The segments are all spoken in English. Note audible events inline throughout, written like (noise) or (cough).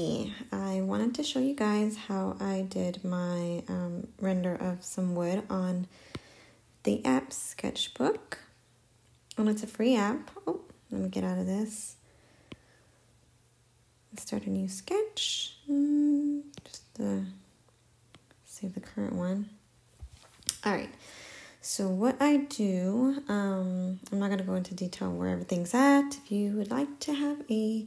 I wanted to show you guys how I did my um, render of some wood on the app Sketchbook. And it's a free app. Oh, let me get out of this. Let's start a new sketch. Mm, just uh, save the current one. All right. So what I do, um, I'm not gonna go into detail where everything's at. If you would like to have a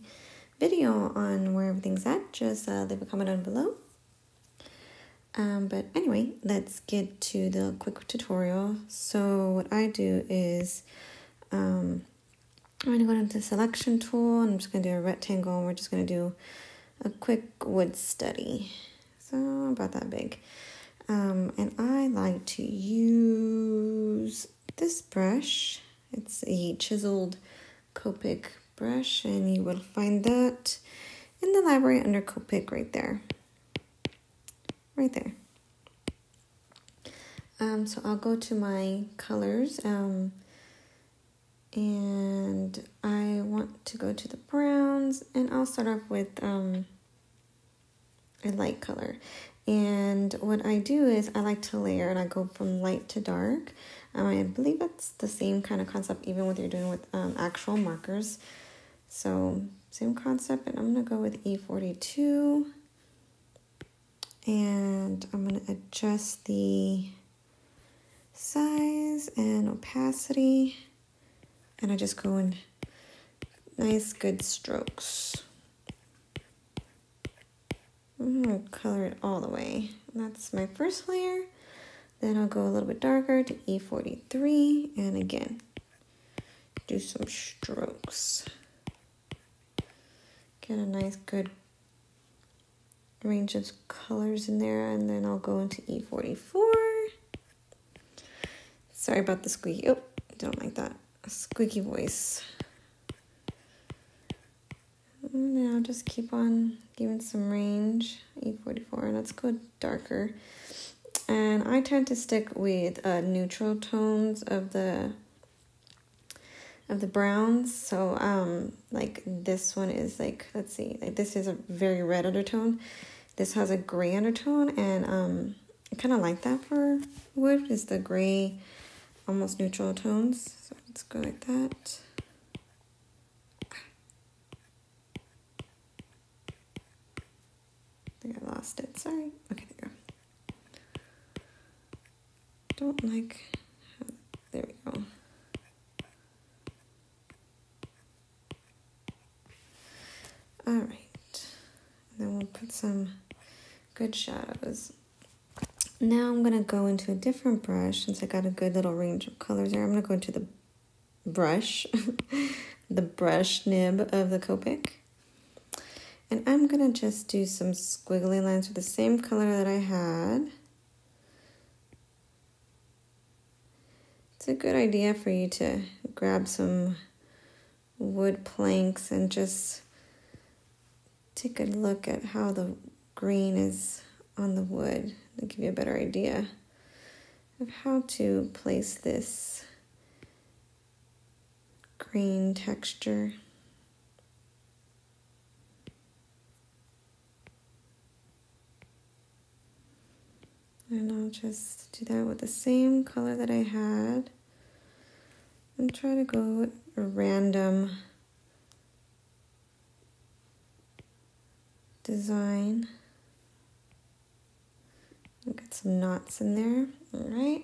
video on where everything's at, just uh, leave a comment down below. Um, but anyway, let's get to the quick tutorial. So what I do is um, I'm going to go into the selection tool and I'm just going to do a rectangle and we're just going to do a quick wood study. So about that big. Um, and I like to use this brush. It's a chiseled Copic brush and you will find that in the library under Copic right there. Right there. Um, so I'll go to my colors um, and I want to go to the browns and I'll start off with um, a light color. And what I do is I like to layer and I go from light to dark. Um, I believe it's the same kind of concept even what you're doing with um, actual markers. So same concept, and I'm gonna go with E42. And I'm gonna adjust the size and opacity. And I just go in nice good strokes. I'm gonna color it all the way. That's my first layer. Then I'll go a little bit darker to E43 and again, do some strokes. Get a nice good range of colors in there and then I'll go into E44. Sorry about the squeaky, oh, don't like that. squeaky voice. I'll just keep on giving some range, E44, and let's go darker. And I tend to stick with uh, neutral tones of the of the browns. So um like this one is like let's see, like this is a very red undertone. This has a gray undertone and um I kind of like that for wood is the gray almost neutral tones. So let's go like that. I think I lost it. Sorry. Okay, there we go. Don't like there we go. All right, we'll put some good shadows. Now I'm gonna go into a different brush since I got a good little range of colors there. I'm gonna go into the brush, (laughs) the brush nib of the Copic. And I'm gonna just do some squiggly lines with the same color that I had. It's a good idea for you to grab some wood planks and just take a look at how the green is on the wood to give you a better idea of how to place this green texture. And I'll just do that with the same color that I had and try to go a random design. Get some knots in there. All right.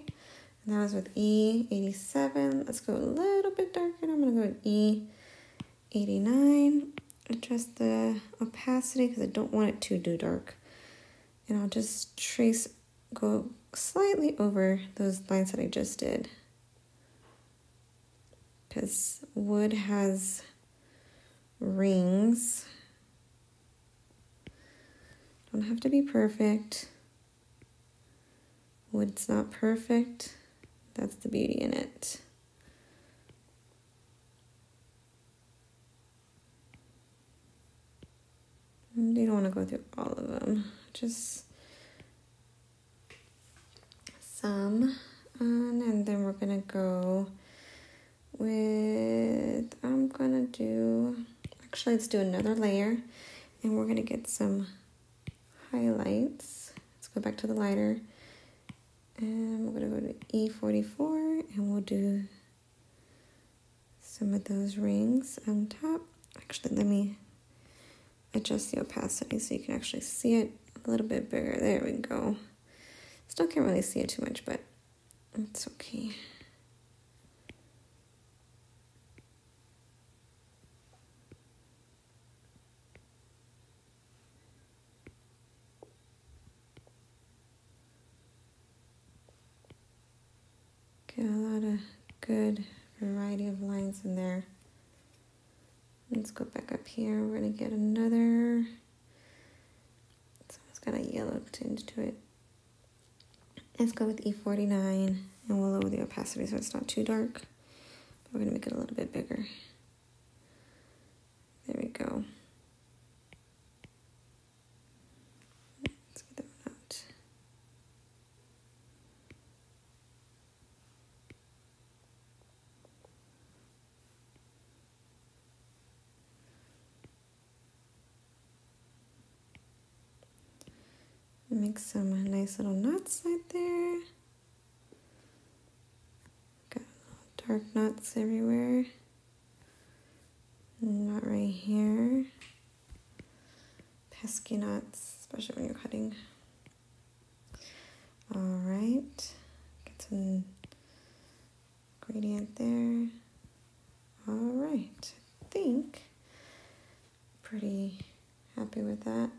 And that was with E87. Let's go a little bit darker. I'm going to go with E89. Adjust the opacity because I don't want it too too dark. And I'll just trace, go slightly over those lines that I just did. Because wood has rings don't have to be perfect. Wood's not perfect. That's the beauty in it. You don't want to go through all of them. Just some. Um, and then we're going to go with, I'm going to do, actually, let's do another layer. And we're going to get some highlights. Let's go back to the lighter. And we're going to go to E44 and we'll do some of those rings on top. Actually, let me adjust the opacity so you can actually see it a little bit bigger. There we go. Still can't really see it too much, but it's okay. Get a lot of good variety of lines in there. Let's go back up here. We're to get another. It's got a yellow tinge to it. Let's go with E49 and we'll lower the opacity so it's not too dark. But we're to make it a little bit bigger. There we go. Make some nice little knots right there. Got dark knots everywhere. Not right here. Pesky knots, especially when you're cutting. All right. Get some gradient there. All right. I think pretty happy with that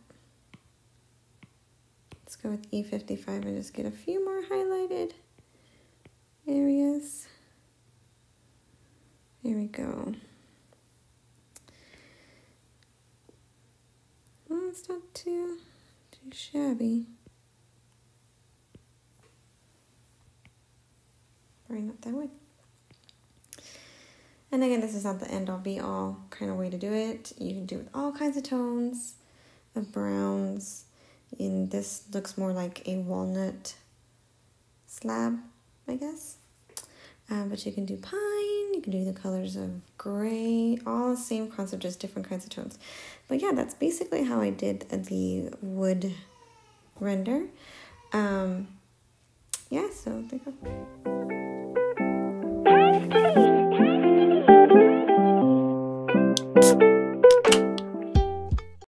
go with E55 and just get a few more highlighted areas. There we go. Well, it's not too too shabby. Bring up that wood. And again, this is not the end all be all kind of way to do it. You can do it with all kinds of tones of browns and this looks more like a walnut slab, I guess. Um, but you can do pine, you can do the colors of gray, all the same concept, just different kinds of tones. But yeah, that's basically how I did the wood render. Um, yeah, so there you go.